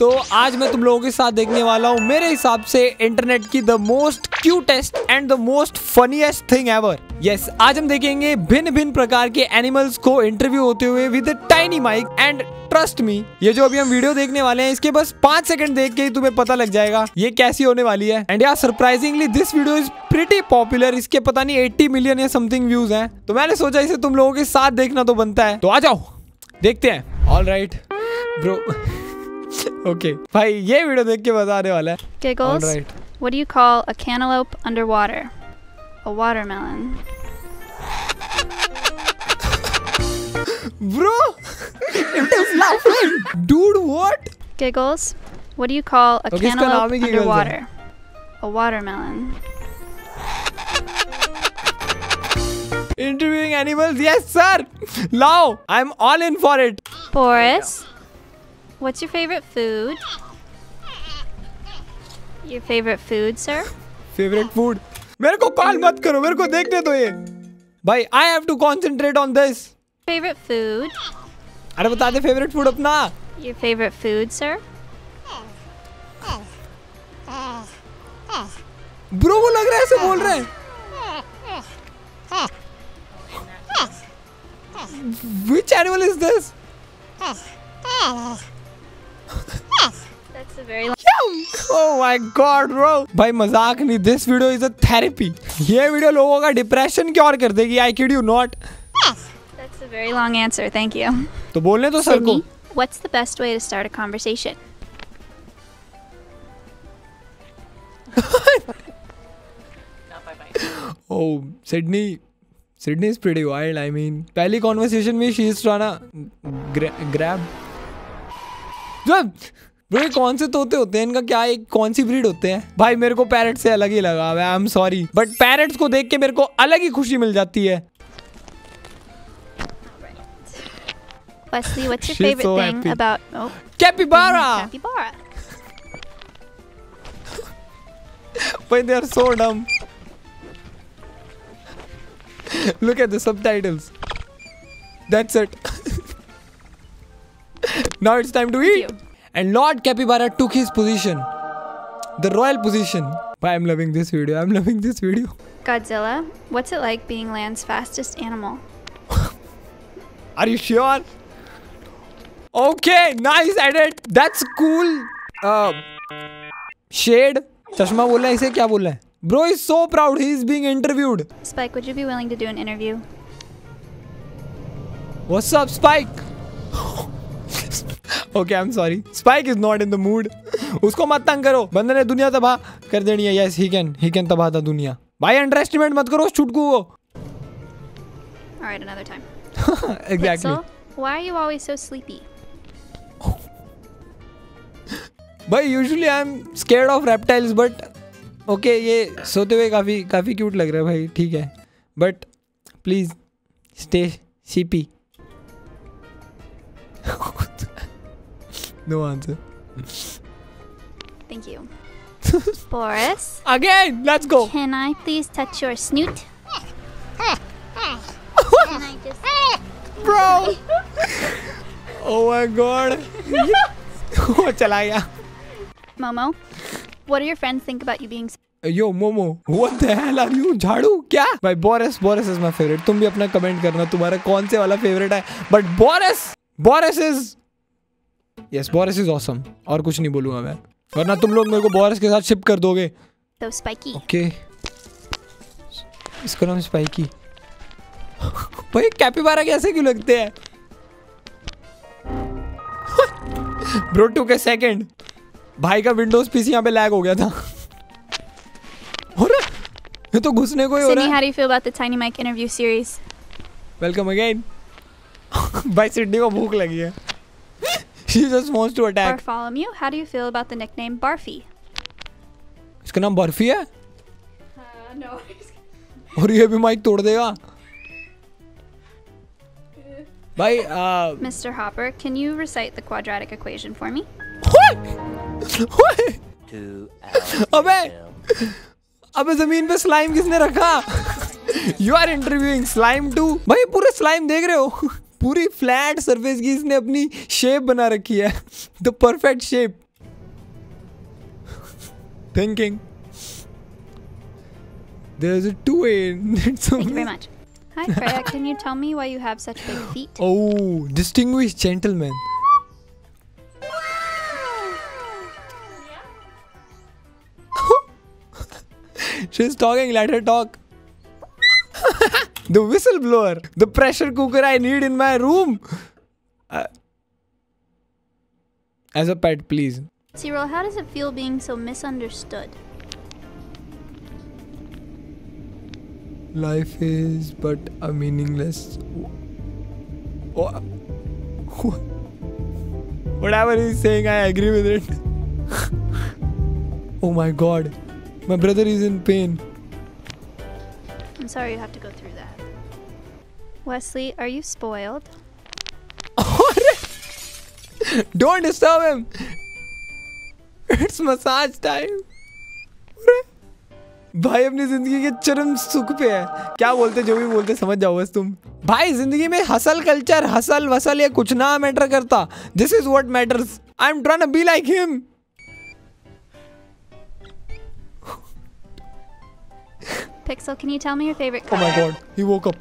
तो आज मैं तुम लोगों के साथ देखने वाला हूँ। मेरे हिसाब से इंटरनेट की the most cutest and the most funniest thing ever yes आज हम देखेंगे भिन्न भिन्न प्रकार के एनिमल्स को इंटरव्यू होते हुए with Tiny Mike and trust me ये जो अभी हम वीडियो देखने वाले हैं, इसके बस पाँच सेकंड देख के ही तुम्हें पता लग जाएगा ये कैसी होने वाली है। एंड यार surprisingly this video is pretty popular इसके पता नहीं 80 मिलियन या समथिंग व्यूज़ हैं। तो मैंने सोचा इसे तुम लोगों के साथ देखना तो बनता है। तो आ जाओ, देखते हैं। All right bro ओके भाई ये वीडियो देख के बताने वाला है Giggles. All right. What do you call a cantaloupe underwater? A watermelon. Bro it is laughing dude what Giggles. What do you call a Okay, इसका नाम ही cantaloupe Giggles है। underwater? A watermelon. Interviewing animals yes sir लाओ I am all in for it Boris. What's your favorite food? Your favorite food, sir? Favourite food मेरे को call मत करो मेरे को देखने दो ये भाई I have to concentrate on this Favorite food? अरे बता दे फेवरेट फूड अपना Your favorite food, sir? Bro वो लग रहा है ऐसे बोल रहे हैं Which animal is this? That's a very. Oh my god, bro. भाई मज़ाक नहीं this video is a therapy ये वीडियो लोगों का डिप्रेशन क्योर कर देगी I kid you not That's a very long answer. Thank you. तो बोलने तो सर को what's the best way to start a conversation? Oh, Sydney. Sydney is pretty wild. I mean, पहली conversation में she is trying to grab. भाई कौन से तोते होते हैं? इनका क्या एक कौन सी ब्रीड होते हैं? भाई मेरे को पैरट से अलग ही लगा I am sorry but parrots को देख के मेरे को अलग ही खुशी मिल जाती है. भाई दे are so dumb subtitles that's now it's time to eat And Lord Capybara took his position. The royal position. Bye, I'm loving this video. I'm loving this video. Godzilla, what's it like being land's fastest animal? Are you sure? Okay, nice edit. That's cool. Uh, shade. चश्मा बोला है इसे क्या बोला है Bro is so proud. He is being interviewed. Spike, would you be willing to do an interview? What's up, Spike? Okay, I'm sorry. Spike is not in the mood. उसको मत तंग करो बंदे ने दुनिया तबाह कर देनी है yes he can he can तबाह था दुनिया भाई अंडर एस्टिमेट मत करो उस छुटकू को All right, another time. Exactly Pixel, why are you always so sleepy? भाई usually I am scared of reptiles but okay ये सोते हुए काफ़ी काफ़ी क्यूट लग रहा है भाई. ठीक है. But please stay sleepy No answer Thank you. Boris, again let's go can I please touch your snoot? can I just... bro. oh my god. वो चला गया. Momo, what do your friends think about you being Yo Momo, what the hell are you? झाड़ू क्या? भाई Boris Boris is my favourite. तुम भी अपना comment करना तुम्हारा कौन से वाला फेवरेट है. But Boris Boris is yes Boris is awesome. और कुछ नहीं बोलूँगा मैं. वरना तुम लोग मेरे को बोरिस के साथ शिप कर दोगे. so spiky? ओके. इसका नाम स्पाइकी. भाई कैपिबारा कैसे क्यों लगते हैं? ब्रो टू के सेकंड भाई का विंडोज़ पीसी यहाँ पे लैग हो गया था हो रहा ये तो घुसने को ही हो रहा how है do you feel about the Tiny Mike interview series? Welcome again भाई सिडनी को भूख लगी है she just wants to attack Bartholomew, how do you feel about the nickname Barfy? इसका नाम बर्फ़ी है Uh, no. और ये भी माइक तोड़ देगा भाई आ, Mr. Hopper, can you recite the quadratic equation for me? ओए, Two अबे अबे ज़मीन पे स्लाइम किसने रखा you are interviewing slime too भाई पूरे स्लाइम देख रहे हो पूरी फ्लैट सरफेस की इसने अपनी शेप बना रखी है the perfect shape Thinking. There's a two-way. Thank you very much. Hi, Freya. Can you tell me why you have such big feet? Oh, distinguished gentleman. She's talking, let her talk. The whistleblower, the pressure cooker I need in my room. Uh, as a pet, please. Cyril, how does it feel being so misunderstood? Life is but a meaningless. Wha- Whatever he's saying, I agree with it. oh my god. My brother is in pain. I'm sorry you have to go through that. Wesley, are you spoiled? Don't disturb him. It's massage time. भाई अपनी ज़िंदगी के चरम सुख पे है क्या बोलते जो भी बोलते समझ जाओ बस तुम भाई ज़िंदगी में हसल कल्चर हसल वसल ये कुछ ना मैटर करता this is what matters I am trying to be like him Pixel, can you tell me your favorite color? Oh my god, he woke up.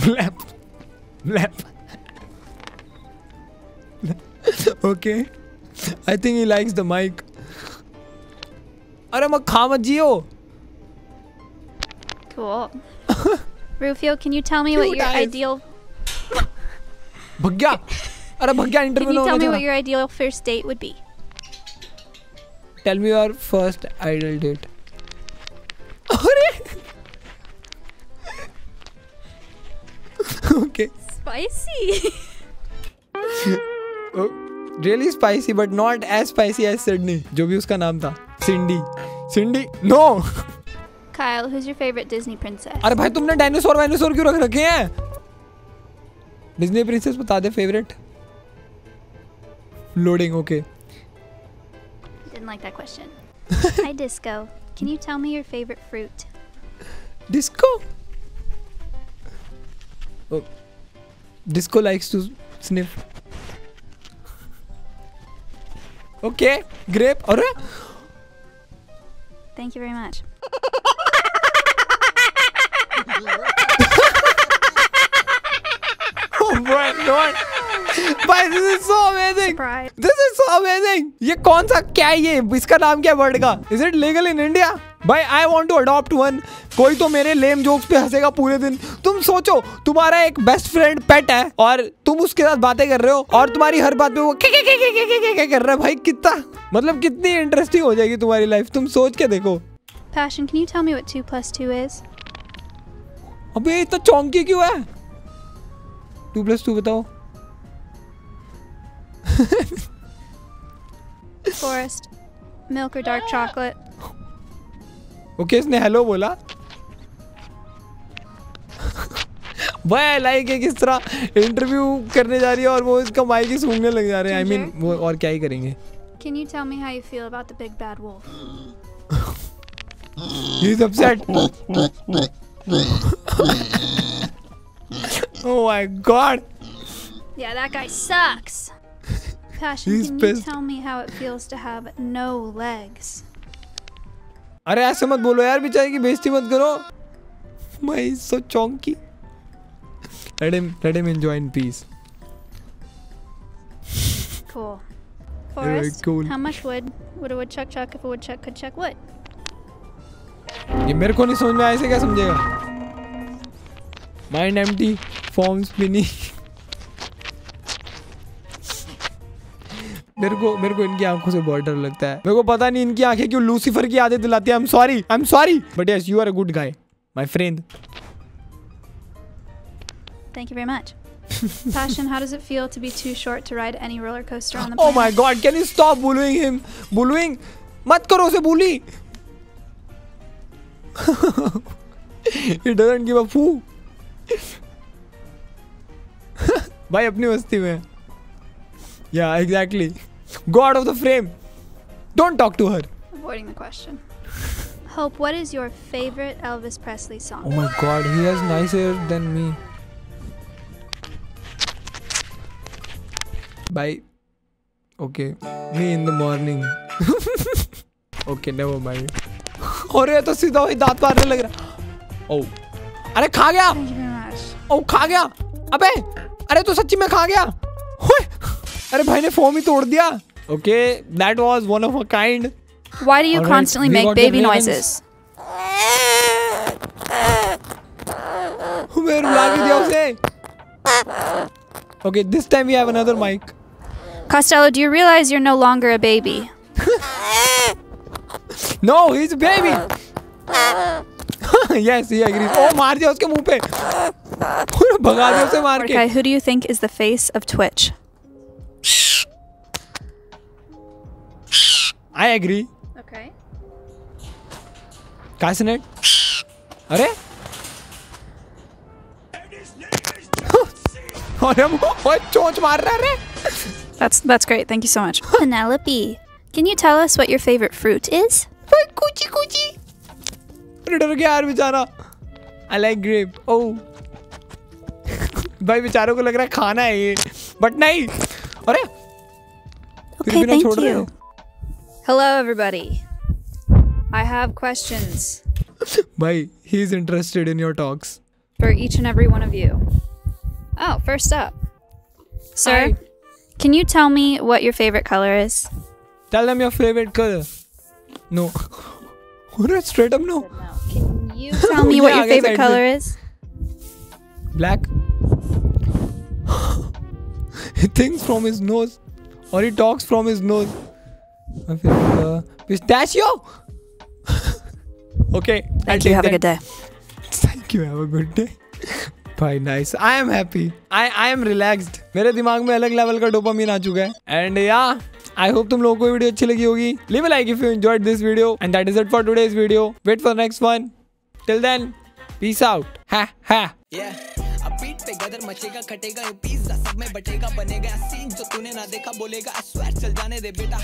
Blap. Blap. okay. I think he likes the mic. Arama Kama Geo. Cool. Rufio, can you tell me what your ideal Bhagya? Interview Can you tell me what your ideal first date would be? Tell me your first ideal date अरे! Okay Spicy. Really spicy but not as spicy as Sydney जो भी उसका नाम था. Cindy Cindy no Kyle, who's your favorite Disney princess? अरे भाई तुमने dinosaur वाइनासोर क्यों रख रखे हैं? डिज्नी प्रिंसेस बता दे favourite loading okay like that question. Hi, Disco. Can you tell me your favorite fruit? Disco? Oh. Disco likes to sniff. Okay, grape. All right. Thank you very much. oh my god! But this is so amazing! Surprise. This is so amazing ये कौन सा क्या है ये? इसका नाम क्या है बर्ड का? Is it legal in India भाई I want to adopt one कोई तो मेरे लेम जोक्स पे हंसेगा पूरे दिन। तुम सोचो तुम्हारा एक बेस्ट फ्रेंड पेट है और तुम उसके साथ बातें कर रहे हो और तुम्हारी हर बात पे वो क्या क्या क्या क्या क्या के कर रहा है। भाई कितना? मतलब कितनी इंटरेस्टिंग हो जाएगी तुम्हारी लाइफ तुम सोच के देखो। Passion, can you tell me what 2 plus 2 is? अबे तो चौंकी क्यों है? 2 प्लस 2 बताओ। Forest, milk or dark chocolate? Okay इसने हेलो बोला भाई लाइक है किस तरह इंटरव्यू करने जा रही है और वो इसका माइक ही सूंघने लग जा रहे हैं आई मीन? वो और क्या ही करेंगे Can you tell me how you feel about the big bad wolf? He is upset oh my God Yeah, that guy sucks. Passion, He's can pissed. you tell me how it feels to have no legs? अरे ऐसे मत बोलो यार बेचारे की बेइज्जती मत करो भाई सो चौंकी let him let him enjoy in peace Cool. Forest, cool. how much wood would a woodchuck chuck if a woodchuck could chuck wood? ये मेरे को नहीं समझ में आया इसे क्या समझेगा माइंड एम्प्टी फॉर्म स्पिनिंग मेरे को मेरे को इनकी आँखों से बहुत डर लगता है मेरे को पता नहीं इनकी आँखें क्यों लूसीफर की आदत दिलाती है I am sorry I am sorry but yes you are a good guy my friend Thank you very much. Passion, how does it feel to be too short to ride any roller coaster on the planet? Oh my god, can you stop bullying him? Bullying? मत करो उसे bully. He doesn't give a foo. भाई अपनी मस्ती में Yeah, exactly. Go out of the frame. Don't talk to her. Avoiding the question. Hope, what is your favorite Elvis Presley song? Oh my god, he has nicer than me. भाई okay me in the morning okay never mind और ये तो सीधा वही दांत मारने लग रहा ओ अरे खा गया. ओ खा गया अबे अरे तो सच्ची में खा गया! अरे भाई ने फॉर्म ही तोड़ दिया Okay, that was one of a kind. Why do you All constantly right, make baby noises? Okay, this time we have another mic. Costello, do you realize you're no longer a baby? no, he's a baby. yes, he agrees. Oh, maar diya uske muh Who do you think is the face of Twitch? I agree Okay. कैसनेट अरे अरे वो चोंच मार रहा है रे That's that's great. Thank you so much. Penelope, can you tell us what your favorite fruit is? भाई कुची कुची अरे डर गया यार बेचारा आई लाइक ग्रेप ओ भाई बेचारों को लग रहा है खाना है ये बट नहीं अरे फिर Okay, भी ना thank छोड़ रहे you. Hello, everybody. I have questions. Bhai, he's interested in your talks. For each and every one of you. Oh, first up. Sir, Hi. can you tell me what your favorite color is? Tell them your favorite color. No. Alright, straight up no. Can you tell me what your favorite color is? Black. he thinks from his nose. Or he talks from his nose. Pistachio okay Thank take you. Have a good day. Thank you. Have a good day. भाई nice I am happy I I am relaxed मेरे दिमाग में अलग level का dopamine आ चुका है and या I hope तुम लोगों को वीडियो अच्छी लगी होगी leave like if you enjoyed this video and that is it for today's video wait for next one till then peace out ha ha Yeah. अब बीट पे गदर मचेगा, खटेगा, ये पिज्जा सब में बटेगा, बनेगा। सीन जो तूने ना देखा, बोलेगा, I चल जाने दे बेटा।